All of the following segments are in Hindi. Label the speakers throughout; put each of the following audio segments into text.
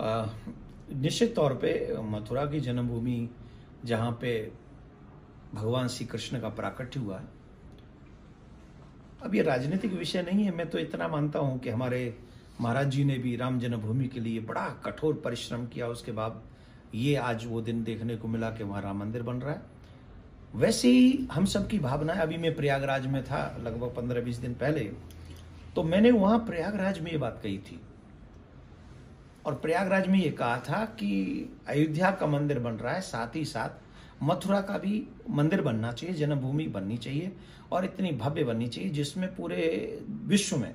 Speaker 1: निश्चित तौर पे मथुरा की जन्मभूमि जहाँ पे भगवान श्री कृष्ण का प्राकट्य हुआ है। अब ये राजनीतिक विषय नहीं है, मैं तो इतना मानता हूँ कि हमारे महाराज जी ने भी राम जन्मभूमि के लिए बड़ा कठोर परिश्रम किया। उसके बाद ये आज वो दिन देखने को मिला कि वहाँ राम मंदिर बन रहा है। वैसे ही हम सबकी भावना है अभी मैं प्रयागराज में था लगभग पंद्रह बीस दिन पहले तो मैंने वहाँ प्रयागराज में ये बात कही थी। और प्रयागराज में ये कहा था कि अयोध्या का मंदिर बन रहा है साथ ही साथ मथुरा का भी मंदिर बनना चाहिए, जन्मभूमि बननी चाहिए और इतनी भव्य बननी चाहिए जिसमें पूरे विश्व में,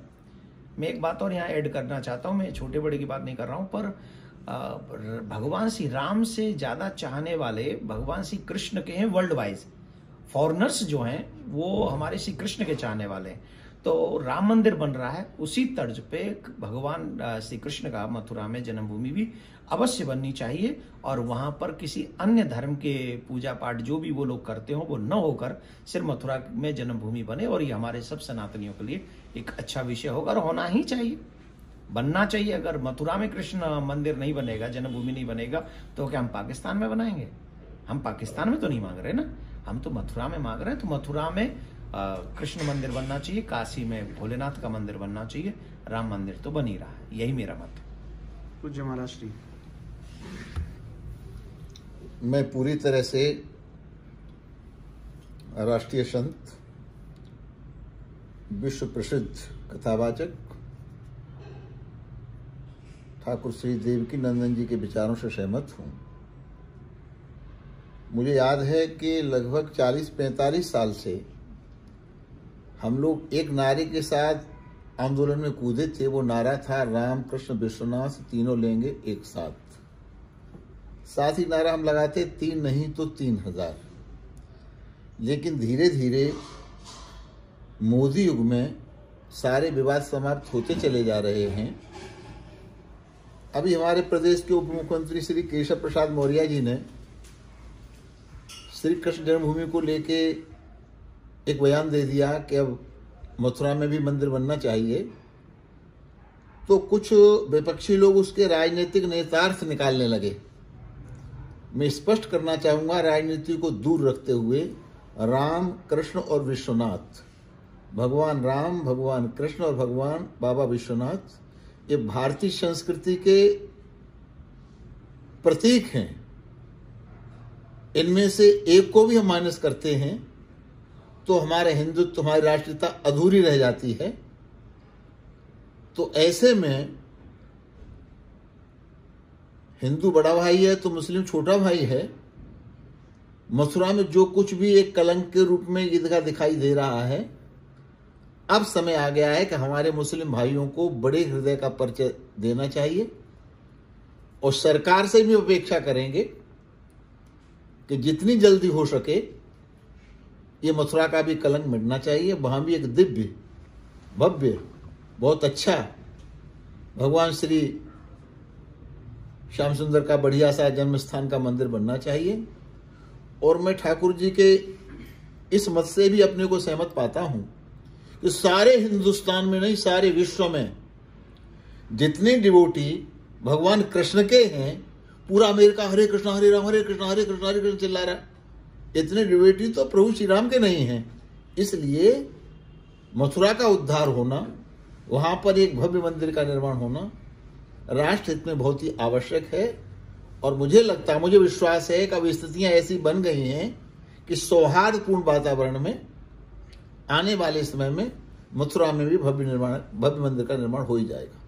Speaker 1: मैं एक बात और यहाँ ऐड करना चाहता हूँ, मैं छोटे बड़े की बात नहीं कर रहा हूँ, पर भगवान श्री राम से ज़्यादा चाहने वाले भगवान श्री कृष्ण के हैं वर्ल्ड वाइज फॉरनर्स जो हैं, वो हमारे श्री कृष्ण के चाहने वाले हैं। तो राम मंदिर बन रहा है, उसी तर्ज पे भगवान श्री कृष्ण का मथुरा में जन्मभूमि भी अवश्य बननी चाहिए और वहाँ पर किसी अन्य धर्म के पूजा पाठ जो भी वो लोग करते हो, वो न होकर सिर्फ़ मथुरा में जन्मभूमि बने और ये हमारे सब सनातनियों के लिए एक अच्छा विषय होगा और होना ही चाहिए। बनना चाहिए, अगर मथुरा में कृष्ण मंदिर नहीं बनेगा, जन्मभूमि नहीं बनेगा तो क्या हम पाकिस्तान में बनाएँगे? हम पाकिस्तान में तो नहीं मांग रहे ना। हम तो मथुरा में मांग रहे हैं तो मथुरा में कृष्ण मंदिर बनना चाहिए काशी में भोलेनाथ का मंदिर बनना चाहिए राम मंदिर तो बन ही रहा है यही मेरा मत
Speaker 2: पूज्य महाराज श्री
Speaker 3: मैं पूरी तरह से राष्ट्रीय संत विश्व प्रसिद्ध कथावाचक ठाकुर श्री देवकी नंदन जी के विचारों से सहमत हूँ। मुझे याद है कि लगभग 40-45 साल से हम लोग एक नारे के साथ आंदोलन में कूदे थे। वो नारा था राम कृष्ण विश्वनाथ, तीनों लेंगे एक साथ। साथ ही नारा हम लगाते, तीन नहीं तो तीन हज़ार। लेकिन धीरे धीरे मोदी युग में सारे विवाद समाप्त होते चले जा रहे हैं। अभी हमारे प्रदेश के उप मुख्यमंत्री श्री केशव प्रसाद मौर्य जी ने श्री कृष्ण जन्मभूमि को लेके एक बयान दे दिया कि अब मथुरा में भी मंदिर बनना चाहिए तो कुछ विपक्षी लोग उसके राजनीतिक नेतार्थ निकालने लगे। मैं स्पष्ट करना चाहूँगा राजनीति को दूर रखते हुए, राम, कृष्ण और विश्वनाथ। भगवान राम, भगवान कृष्ण और भगवान बाबा विश्वनाथ, ये भारतीय संस्कृति के प्रतीक हैं। इनमें से एक को भी हम माइनस करते हैं तो हमारे हिंदुत्व, हमारी राष्ट्रीयता अधूरी रह जाती है। तो ऐसे में हिंदू बड़ा भाई है तो मुस्लिम छोटा भाई है। मथुरा में जो कुछ भी एक कलंक के रूप में ईदगाह दिखाई दे रहा है, अब समय आ गया है कि हमारे मुस्लिम भाइयों को बड़े हृदय का परिचय देना चाहिए, और सरकार से भी अपेक्षा करेंगे कि जितनी जल्दी हो सके, ये मथुरा का भी कलंक मिटना चाहिए, वहाँ भी एक दिव्य, भव्य, बहुत अच्छा भगवान श्री श्याम सुंदर का बढ़िया सा जन्म स्थान का मंदिर बनना चाहिए। और मैं ठाकुर जी के इस मत से भी अपने को सहमत पाता हूँ कि सारे हिंदुस्तान में नहीं, सारे विश्व में जितने डिवोटी भगवान कृष्ण के हैं पूरा अमेरिका हरे कृष्ण, हरे राम, हरे कृष्ण हरे कृष्ण हरे कृष्ण चिल्ला रहा है। इतने डिवोटी तो प्रभु श्री राम के नहीं हैं। इसलिए मथुरा का उद्धार होना, वहाँ पर एक भव्य मंदिर का निर्माण होना, राष्ट्र हित में बहुत ही आवश्यक है। और मुझे लगता है मुझे विश्वास है कि अब स्थितियाँ ऐसी बन गई हैं कि सौहार्दपूर्ण वातावरण में, आने वाले समय में मथुरा में भी भव्य निर्माण, भव्य मंदिर का निर्माण हो ही जाएगा।